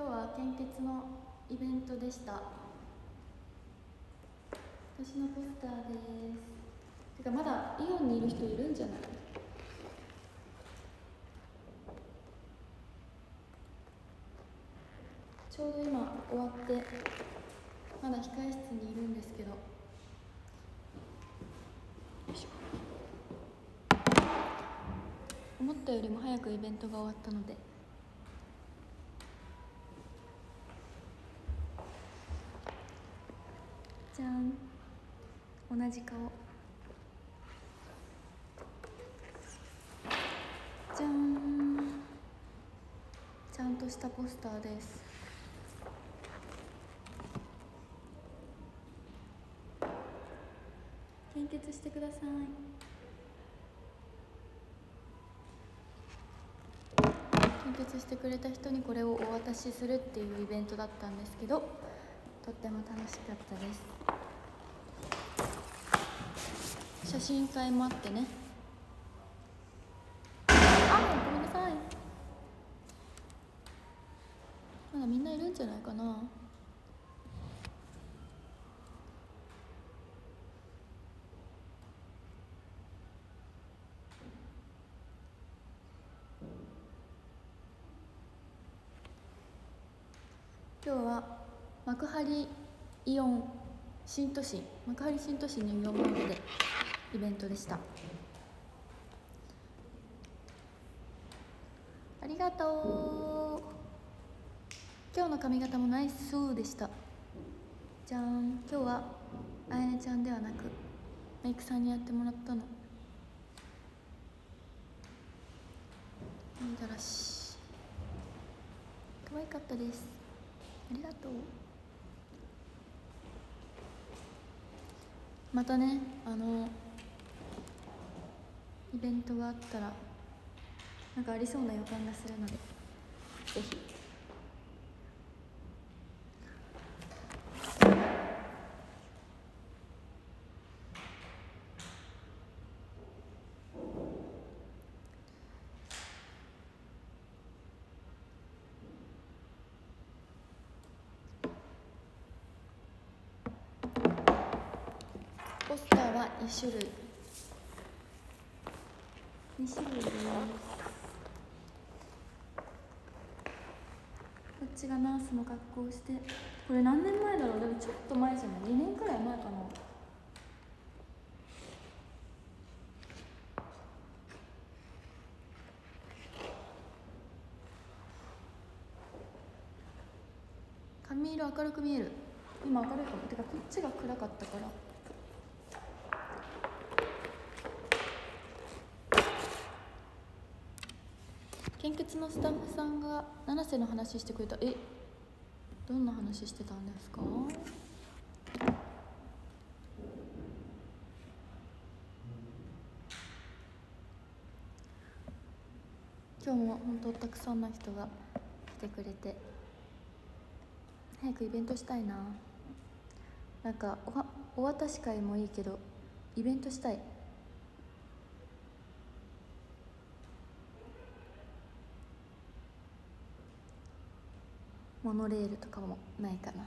今日は献血のイベントでした。私のポスターです。てかまだイオンにいる人いるんじゃない？ちょうど今終わってまだ控え室にいるんですけど。よいしょ。思ったよりも早くイベントが終わったので。じゃん。同じ顔。じゃん。ちゃんとしたポスターです。献血してください。献血してくれた人にこれをお渡しするっていうイベントだったんですけどとっても楽しかったです。写真会もあってね。あごめんなさい。まだみんないるんじゃないかな。今日は幕張イオン新都心幕張新都心のイオンモールでイベントでした。ありがとう。今日の髪型もナイスでした。じゃん。今日はあやねちゃんではなくメイクさんにやってもらったの。いいだらし。可愛かったです。ありがとう。またねあのイベントがあったらなんかありそうな予感がするのでぜひ。ポスターは2種類。2種類です。こっちがナースの格好をしてこれ何年前だろう？でもちょっと前じゃない？2年くらい前かな。髪色明るく見える。今明るいかも。てかこっちが暗かったから。のスタッフさんが七瀬の話してくれた。えどんな話してたんですか？今日も本当たくさんの人が来てくれて。早くイベントしたいな。なんかおお渡し会もいいけどイベントしたい。モノレールとかもないかな。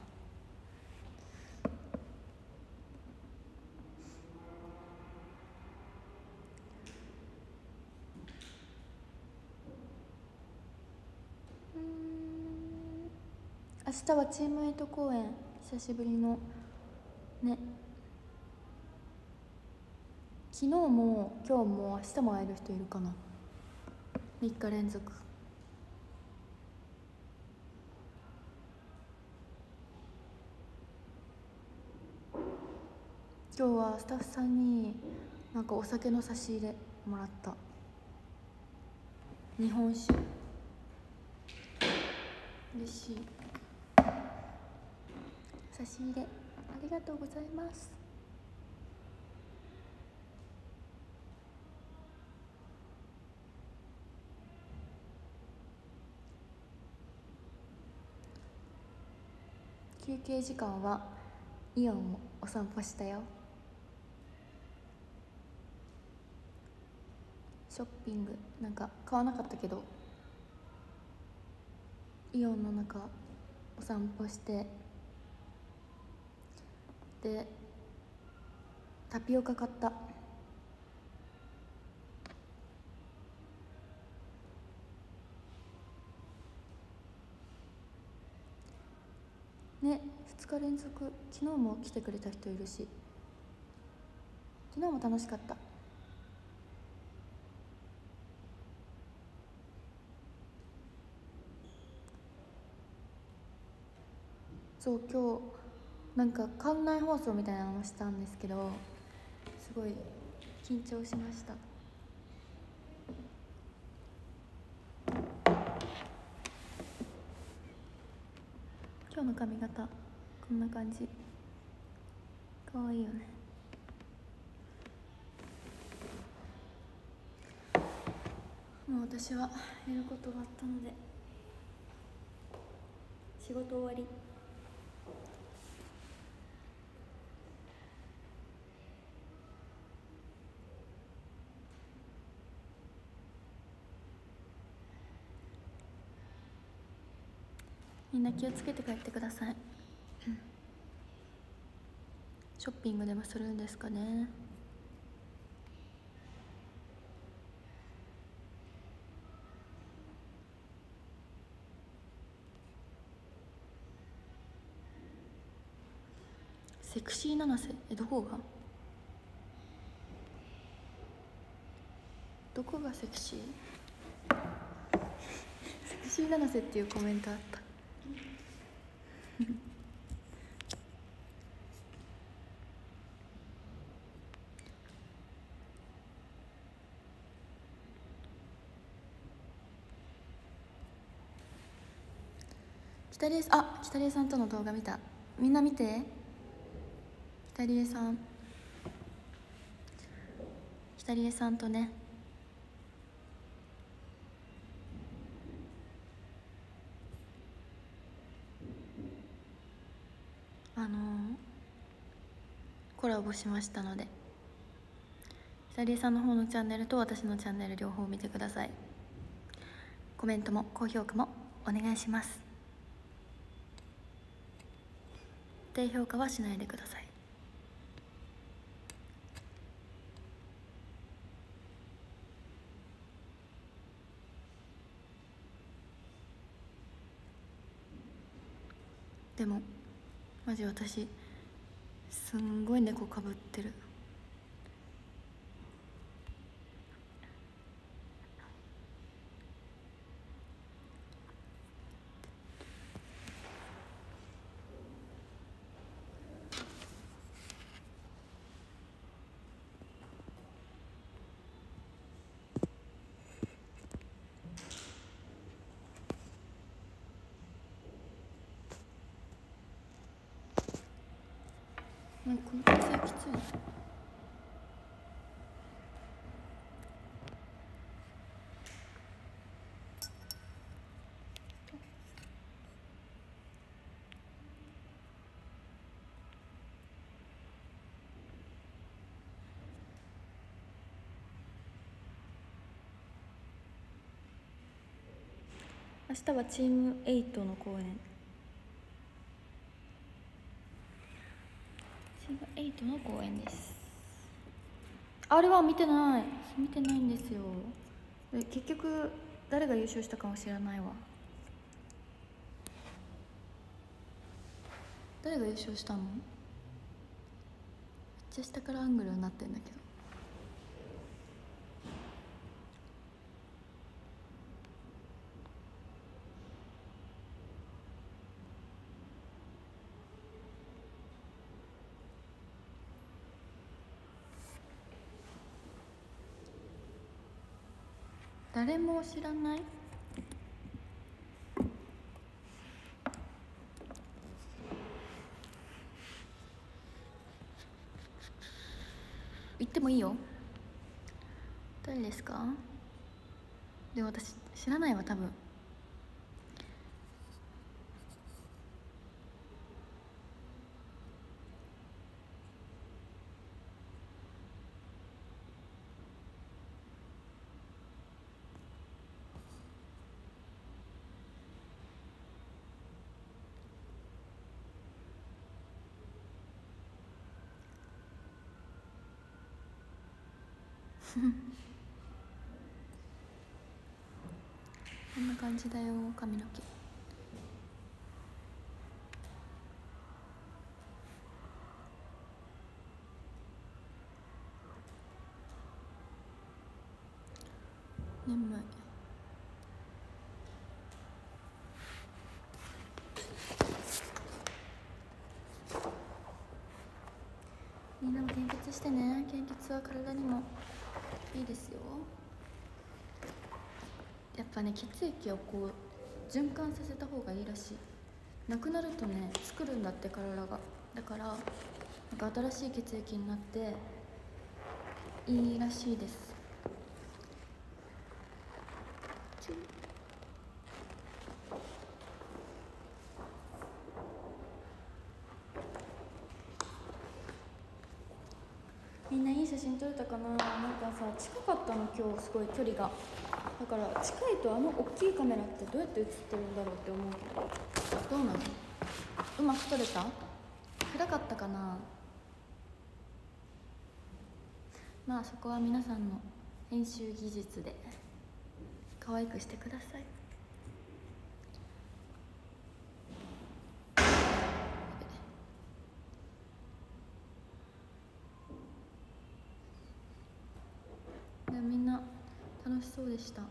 うん。明日はチームメイト公演久しぶりのね。昨日も今日も明日も会える人いるかな。3日連続。今日はスタッフさんになんかお酒の差し入れもらった。日本酒。嬉しい。差し入れありがとうございます。休憩時間はイオンをお散歩したよ。ショッピング。なんか買わなかったけどイオンの中お散歩してでタピオカ買った。ね2日連続昨日も来てくれた人いるし昨日も楽しかった。そう今日なんか館内放送みたいなのをしたんですけどすごい緊張しました。今日の髪型こんな感じ。かわいいよね。もう私はやること終わったので仕事終わり。んな気をつけて帰ってください。ショッピングでもするんですかね。セクシー七瀬えどこが？どこがセクシー？セクシー七瀬っていうコメントあった。北里あ北里さんとの動画見た。みんな見て。北里さん。北里さんとねあのーコラボしましたので北里さんの方のチャンネルと私のチャンネル両方見てください。コメントも高評価もお願いします。低評価はしないでください。でもマジ私すんごい猫かぶってる。なんかこの体勢きつい。明日はチーム8の公演チーム8の公演です。あれは見てない。見てないんですよ。え結局誰が優勝したかも知らないわ。誰が優勝したの？めっちゃ下からアングルになってんだけど。誰も知らない？言ってもいいよ。誰ですか？で私知らないわ多分。こんな感じだよ髪の毛。眠い。みんなも献血してね。献血は体にも。いいですよ。やっぱね血液をこう循環させた方がいいらしい。なくなるとね作るんだって体が。だからなんか新しい血液になっていいらしいですチュッみんないい写真撮れたかな？なんかさ近かったの？今日すごい距離が。だから近いとあの大きいカメラってどうやって写ってるんだろうって思うけど。どうなのうまく撮れた暗かったかな？まあそこは皆さんの編集技術で可愛くしてくださいいやみんな楽した。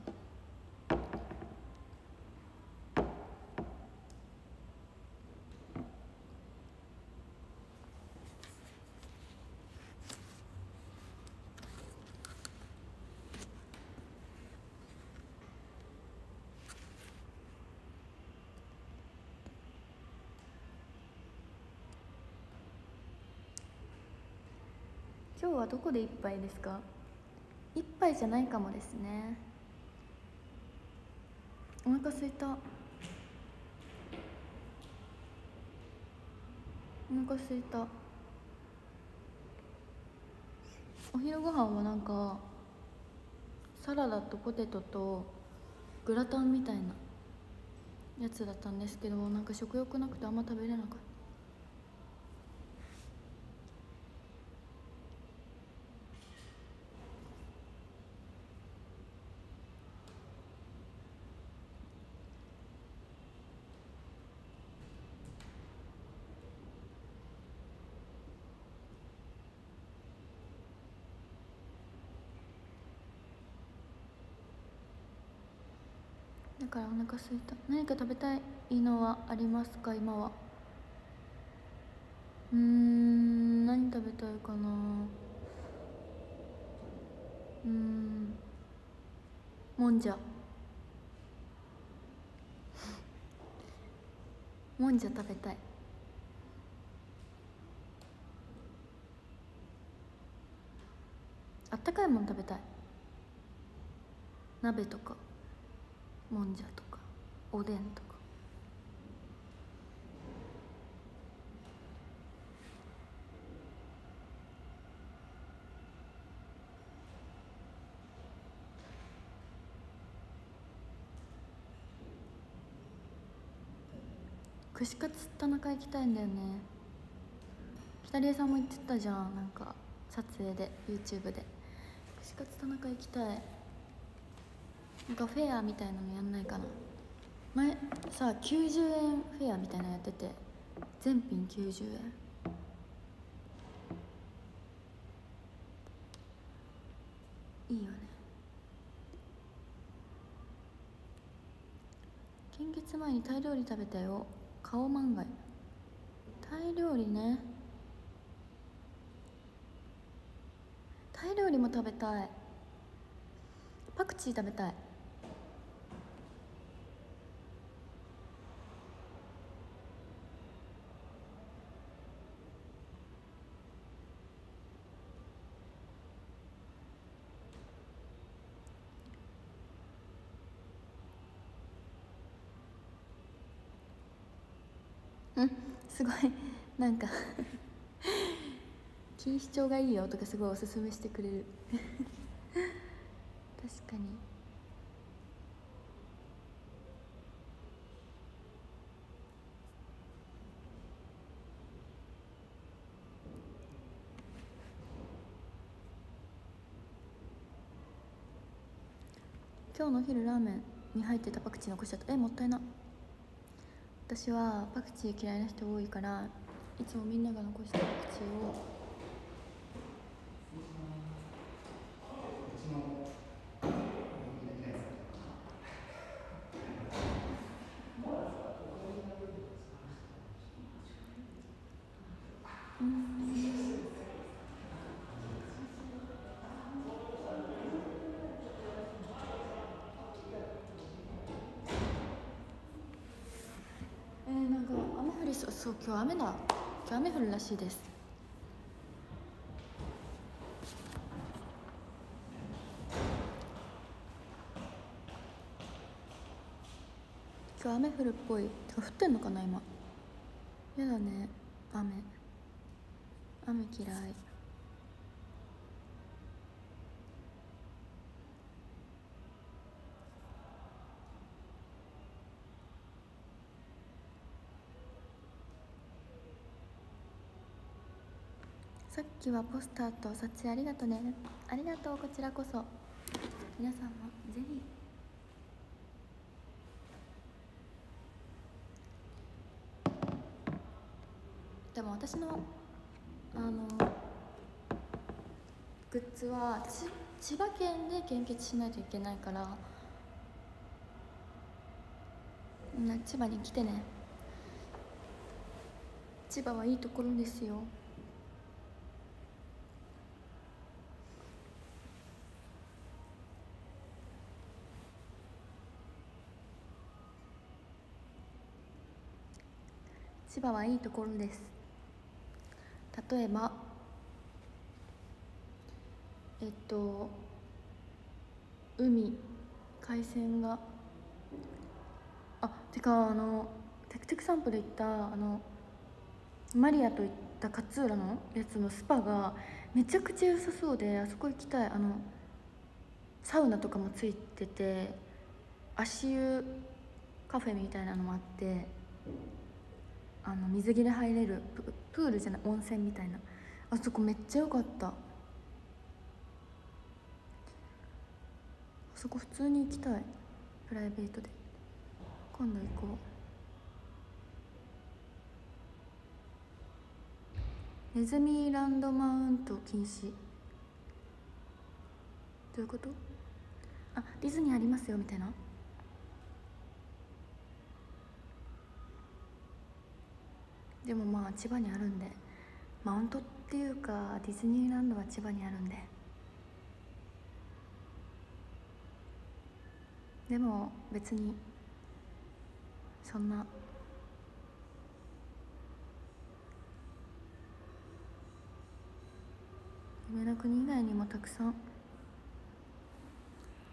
今日はどこで一杯ですか？一杯じゃないかもですね。お腹すいた。お腹すいた。お昼ご飯はなんかサラダとポテトとグラタンみたいなやつだったんですけどなんか食欲なくてあんま食べれなかっただからお腹すいた。何か食べたいのはありますか？今は。うん何食べたいかな？うんもんじゃ。もんじゃ食べたい。あったかいもん食べたい。鍋とか。もんじゃとかおでんとか。串カツ田中行きたいんだよね。北リエさんも言ってたじゃんなんか撮影で YouTube で。串カツ田中行きたい。なんかフェアみたいなのやんないかな。前さ90円フェアみたいなのやってて全品90円。いいよね。献血前にタイ料理食べたよ。顔漫画タイ料理ね。タイ料理も食べたい。パクチー食べたい。うんすごい。なんか 錦糸町がいいよとかすごいおすすめしてくれる。確かに。今日のお昼ラーメンに入ってたパクチー残しちゃった。えもったいな。私はパクチー嫌いな人多いからいつもみんなが残したパクチーをえー、なんか雨降りそう今日雨だ。今日雨降るらしいです。今日雨降るっぽい。てか降ってんのかな今。やだね。雨。雨嫌いさっきはポスターと撮影ありがとうね。ありがとうこちらこそ。皆さんもぜひ。でも私のあのグッズは千葉県で献血しないといけないからみんな千葉に来てね。千葉はいいところですよ。千葉はいいところです。例えばえっと海海鮮があてかあのテクテク散歩で行ったあのマリアと行った勝浦のやつのスパがめちゃくちゃ良さそうであそこ行きたい。あのサウナとかもついてて足湯カフェみたいなのもあってあの水着で入れるプールじゃない温泉みたいな。あそこめっちゃ良かった。あそこ普通に行きたい。プライベートで。今度行こう。ネズミランドマウント禁止。どういうこと？あディズニーありますよみたいな。でもまあ千葉にあるんでマウントっていうかディズニーランドは千葉にあるんででも別にそんな夢の国以外にもたくさん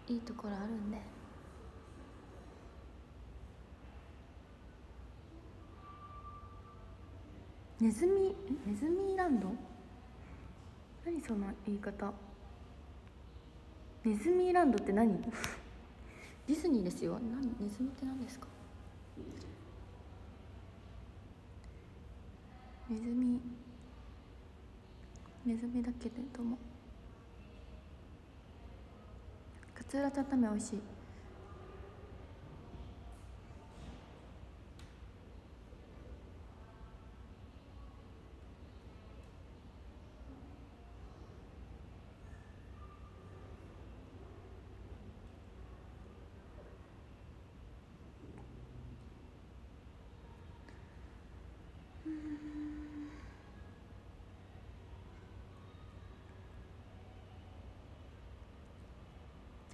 いいところあるんで。ネズミネズミランド？何その言い方？ネズミランドって何？ディズニーですよ。何ネズミって何ですか？ネズミ。ネズミだけれども。勝浦ちゃんため美味しい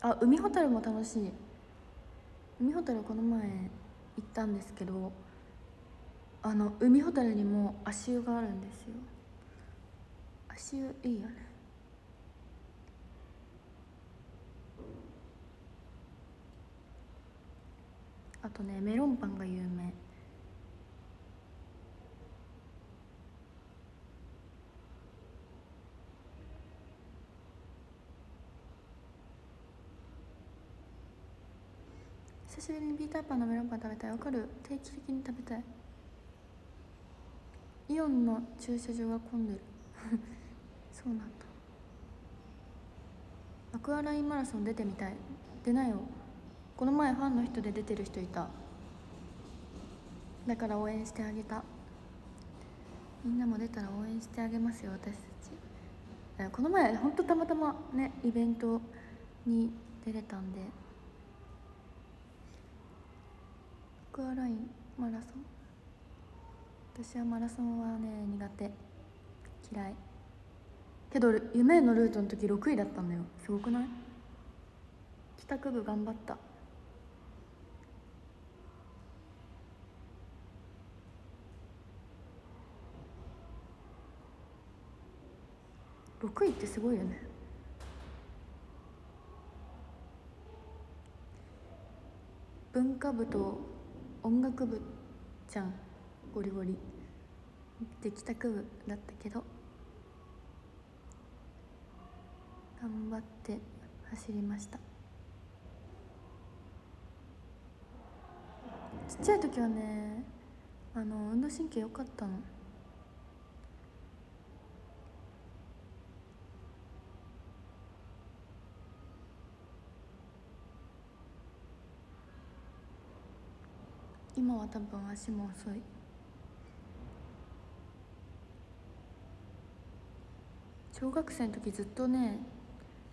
あ海ほたるも楽しい。海ほたるこの前行ったんですけどあの海ほたるにも足湯があるんですよ。足湯いいよね。あとねメロンパンが有名。久しぶりにピーターパンのメロンパン食べたい。わかる？定期的に食べたい。イオンの駐車場が混んでる。そうなんだ。アクアラインマラソン出てみたい。出ないよ。この前ファンの人で出てる人いた。だから応援してあげた。みんなも出たら応援してあげますよ私たち。この前ほんとたまたまねイベントに出れたんでアクアラインマラソン。私はマラソンはね苦手。嫌い。けど夢のルートの時6位だったんだよ。すごくない？帰宅部頑張った。6位ってすごいよね。文化部と音楽部じゃんゴリゴリ。で帰宅部だったけど。頑張って走りました。ちっちゃい時はねあの運動神経良かったの。今は多分足も遅い。小学生の時ずっとね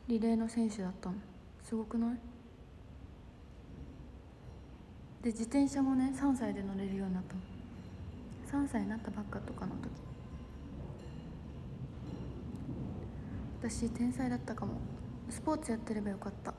リレーの選手だったの。すごくない？で自転車もね3歳で乗れるようになったの。3歳になったばっかとかの時。私天才だったかも。スポーツやってればよかった。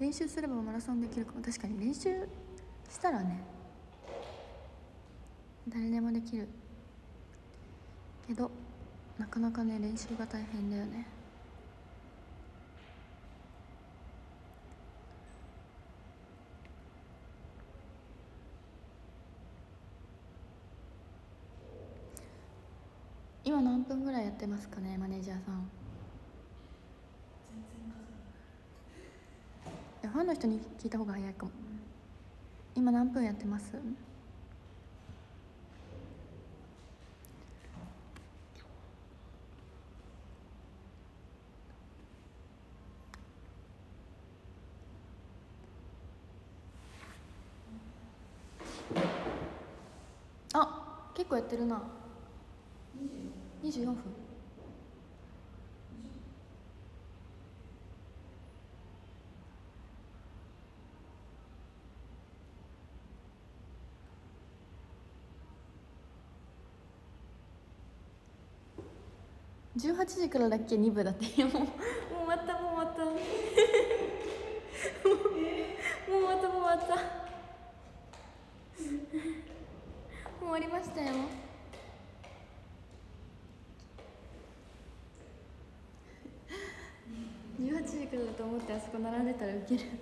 練習すればマラソンできるかも。確かに練習したらね誰でもできる。けどなかなかね練習が大変だよね。今何分ぐらいやってますかねマネージャーさんファンの人に聞いた方が早いかも。今何分やってます？あ結構やってるな。24分。18時からだっけ？2部だって。もうもう終わったもう終わった。もう終わった もう終わった。もう終わりましたよ。18時からだと思ってあそこ並んでたらウケる。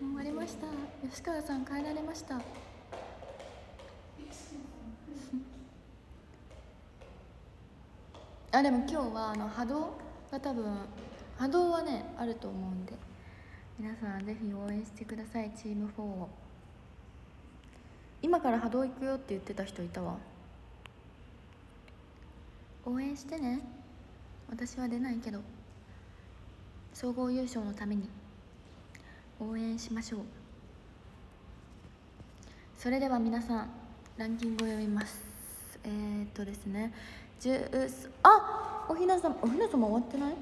もう終わりました。吉川さん帰られましたあでも今日はあの波動が多分波動はねあると思うんで皆さんぜひ応援してくださいチーム4を。今から波動行くよって言ってた人いたわ。応援してね。私は出ないけど総合優勝のために。応援しましょう。それでは皆さんランキングを読みます。えー、っとですね。10あおひなさまおひなさま終わってない？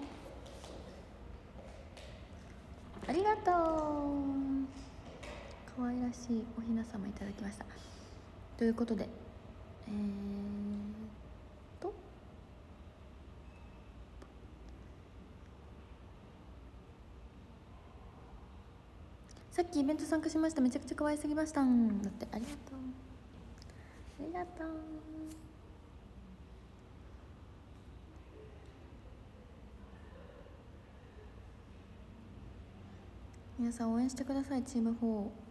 ありがとう。可愛らしいおひなさまいただきました。ということでえー、とさっきイベント参加しました。めちゃくちゃ可愛すぎました。だってありがとう。ありがとう。皆さん応援してくださいチーム4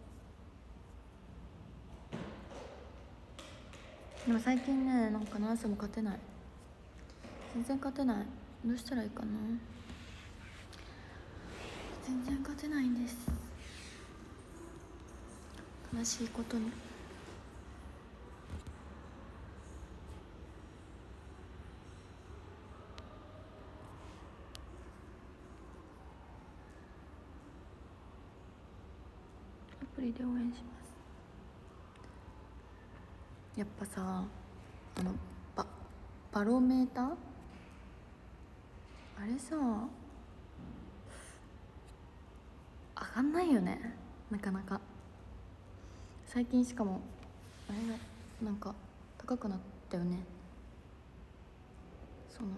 でも最近ねなんかナースも勝てない。全然勝てない。どうしたらいいかな。全然勝てないんです。悲しいことに。で応援します。やっぱさあのババロメーター？あれさ上がんないよね？なかなか。最近しかもあれがなんか高くなったよね？その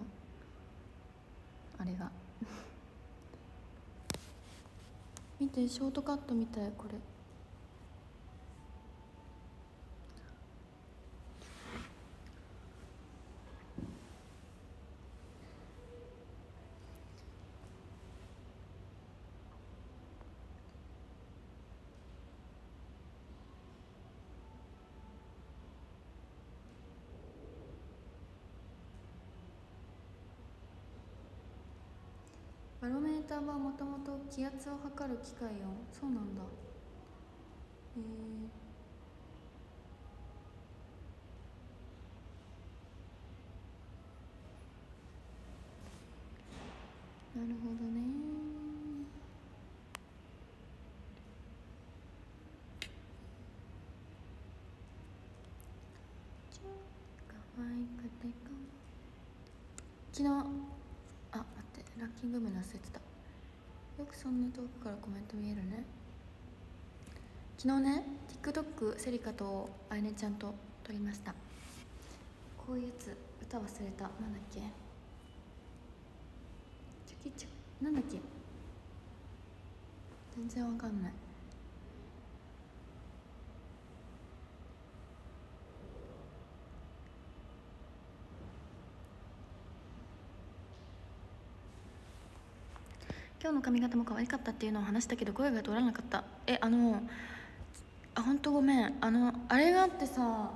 あれが。見てショートカットみたいこれ。バロメーターはもともと気圧を測る機械よ。そうなんだ。へえなるほどね。可愛くてか昨日ラッキング名忘れてたよくそんな遠くからコメント見えるね。昨日ね TikTok セリカとあいねちゃんと撮りました。こういうやつ歌忘れた。なんだっけ？チョキチョなんだっけ？全然わかんない。今日の髪型も可愛かったっていうのを話したけど声が通らなかった。えあのあ本当ごめん。あのあれがあってさ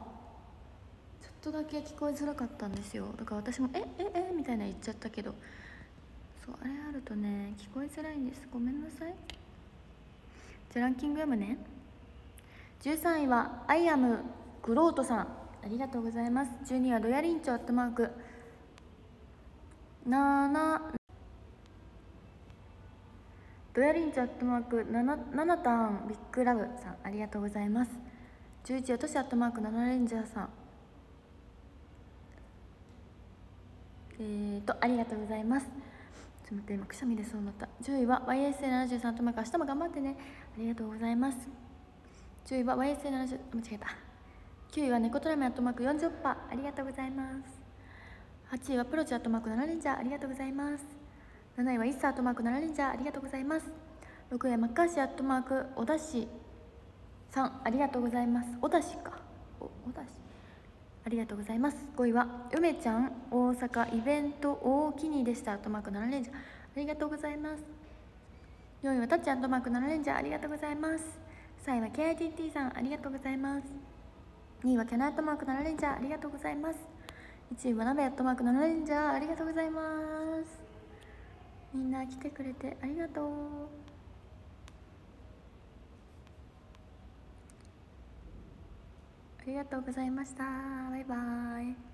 ちょっとだけ聞こえづらかったんですよ。だから私も「えええみたいな言っちゃったけど。そうあれあるとね聞こえづらいんです。ごめんなさい。じゃランキング読むね。13位はアイアムグロートさん。ありがとうございます。12位はドヤリンチョアットマーク。7ドヤリンチアットマークナナナナタンビッグラブさんありがとうございます。11位はトシアットマークナナレンジャーさん。えーとありがとうございます。ちょっと待って今くしゃみでそうなった。10位は YSA73 アットマーク明日も頑張ってね。ありがとうございます。10位は YSA70 間違えた。9位は猫トラメアットマーク40%ありがとうございます。8位はプロチアットマーク7レンジャー。ありがとうございます。7位はイッサートマーク7レンジャーありがとうございます。6位はマッカーシーアットマークおだしさんありがとうございます。おだしか。おおだし。ありがとうございます。5位は梅ちゃん大阪イベント大きにでした。アットマーク7レンジャーありがとうございます。4位はタッチアットマーク7レンジャーありがとうございます。3位は KITT さんありがとうございます。2位はキャナアットマーク7レンジャーありがとうございます。1位は鍋アットマーク7レンジャーありがとうございます。みんな来てくれてありがとう。ありがとうございました。バイバイ。